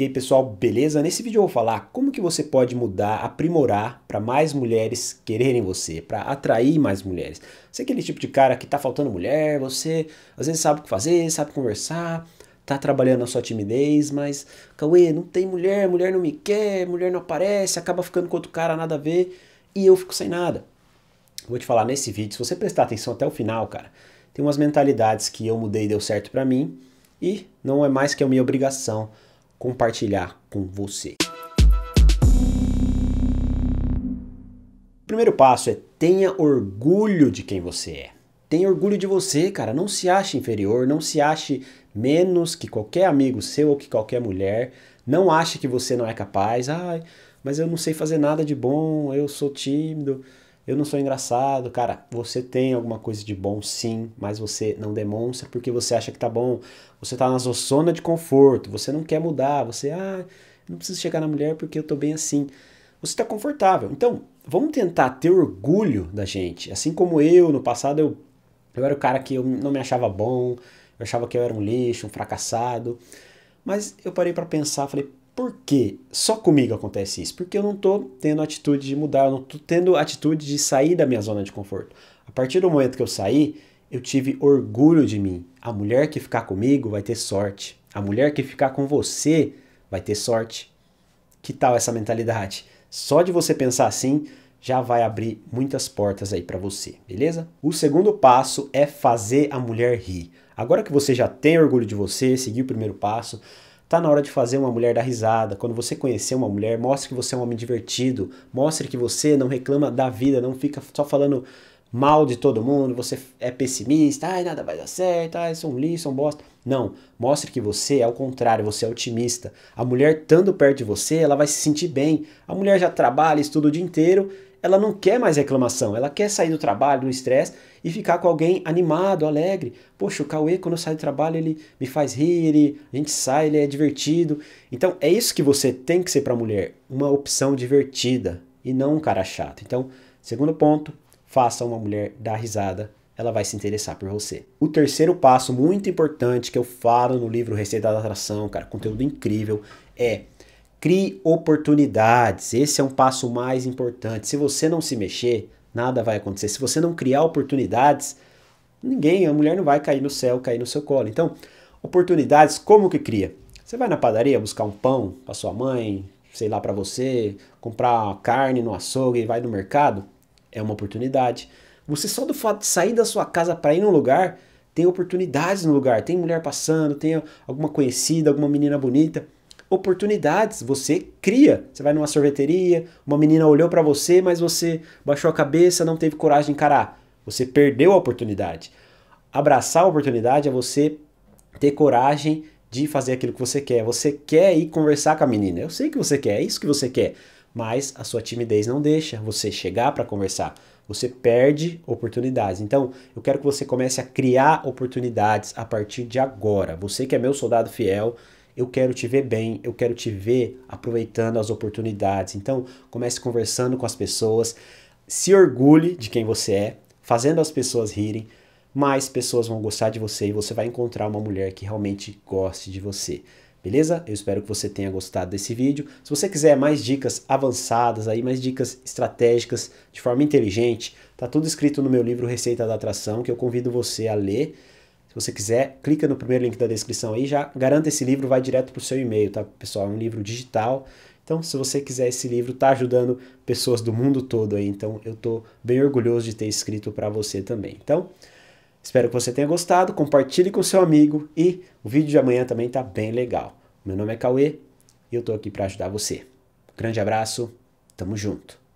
E aí pessoal, beleza? Nesse vídeo eu vou falar como que você pode mudar, aprimorar para mais mulheres quererem você, para atrair mais mulheres. Você é aquele tipo de cara que tá faltando mulher, você às vezes sabe o que fazer, sabe conversar, tá trabalhando na sua timidez, mas Cauê, não tem mulher, mulher não me quer, mulher não aparece, acaba ficando com outro cara, nada a ver, e eu fico sem nada. Vou te falar nesse vídeo, se você prestar atenção até o final, cara, tem umas mentalidades que eu mudei e deu certo para mim, e não é mais que a minha obrigação compartilhar com você. O primeiro passo é tenha orgulho de quem você é. Tenha orgulho de você, cara. Não se ache inferior, não se ache menos que qualquer amigo seu ou que qualquer mulher. Não ache que você não é capaz. Ai, mas eu não sei fazer nada de bom, eu sou tímido eu não sou engraçado. Cara, você tem alguma coisa de bom sim, mas você não demonstra porque você acha que tá bom. Você tá na sua zona de conforto, você não quer mudar, você, ah, não preciso chegar na mulher porque eu tô bem assim. Você tá confortável. Então, vamos tentar ter orgulho da gente. Assim como eu, no passado, eu, eu era o cara que eu não me achava bom, eu achava que eu era um lixo, um fracassado. Mas eu parei para pensar, falei, por que só comigo acontece isso? Porque eu não estou tendo atitude de mudar, eu não estou tendo atitude de sair da minha zona de conforto. A partir do momento que eu saí, eu tive orgulho de mim. A mulher que ficar comigo vai ter sorte. A mulher que ficar com você vai ter sorte. Que tal essa mentalidade? Só de você pensar assim já vai abrir muitas portas aí para você, beleza? O segundo passo é fazer a mulher rir. Agora que você já tem orgulho de você, seguir o primeiro passo, Tá na hora de fazer uma mulher dar risada. Quando você conhecer uma mulher, mostre que você é um homem divertido. Mostre que você não reclama da vida, não fica só falando mal de todo mundo, você é pessimista, ai, nada vai dar certo, ai, sou um lixo, sou um bosta. Não, mostre que você é o contrário, você é otimista. A mulher estando perto de você, ela vai se sentir bem. A mulher já trabalha, estuda o dia inteiro, ela não quer mais reclamação, ela quer sair do trabalho, do estresse e ficar com alguém animado, alegre. Poxa, o Cauê, quando eu saio do trabalho, ele me faz rir, ele, a gente sai, ele é divertido. Então, é isso que você tem que ser para a mulher, uma opção divertida e não um cara chato. Então, segundo ponto, faça uma mulher dar risada, ela vai se interessar por você. O terceiro passo, muito importante, que eu falo no livro Receita da Atração, cara, conteúdo incrível, é Crie oportunidades. Esse é um passo mais importante. Se você não se mexer, nada vai acontecer. Se você não criar oportunidades, ninguém, a mulher não vai cair no céu, cair no seu colo. Então, oportunidades, como que cria? Você vai na padaria buscar um pão para sua mãe, sei lá para você, comprar carne no açougue e vai no mercado, é uma oportunidade. Você só do fato de sair da sua casa para ir num lugar, tem oportunidades no lugar. Tem mulher passando, tem alguma conhecida, alguma menina bonita oportunidades você cria. Você vai numa sorveteria, uma menina olhou para você, mas você baixou a cabeça, não teve coragem de encarar. Você perdeu a oportunidade. Abraçar a oportunidade é você ter coragem de fazer aquilo que você quer. Você quer ir conversar com a menina. Eu sei que você quer, é isso que você quer. Mas a sua timidez não deixa você chegar para conversar. Você perde oportunidades. Então, eu quero que você comece a criar oportunidades a partir de agora. Você que é meu soldado fiel, eu quero te ver bem, eu quero te ver aproveitando as oportunidades. Então, comece conversando com as pessoas, se orgulhe de quem você é, fazendo as pessoas rirem, mais pessoas vão gostar de você e você vai encontrar uma mulher que realmente goste de você. Beleza? Eu espero que você tenha gostado desse vídeo. Se você quiser mais dicas avançadas aí, mais dicas estratégicas de forma inteligente, tá tudo escrito no meu livro Receita da Atração, que eu convido você a ler se você quiser, clica no primeiro link da descrição aí, já garanta esse livro, vai direto para o seu e-mail, tá, pessoal? É um livro digital. Então, se você quiser esse livro, tá ajudando pessoas do mundo todo aí. Então, eu tô bem orgulhoso de ter escrito para você também. Então, espero que você tenha gostado, compartilhe com seu amigo e o vídeo de amanhã também tá bem legal. Meu nome é Cauê e eu tô aqui para ajudar você. grande abraço, tamo junto.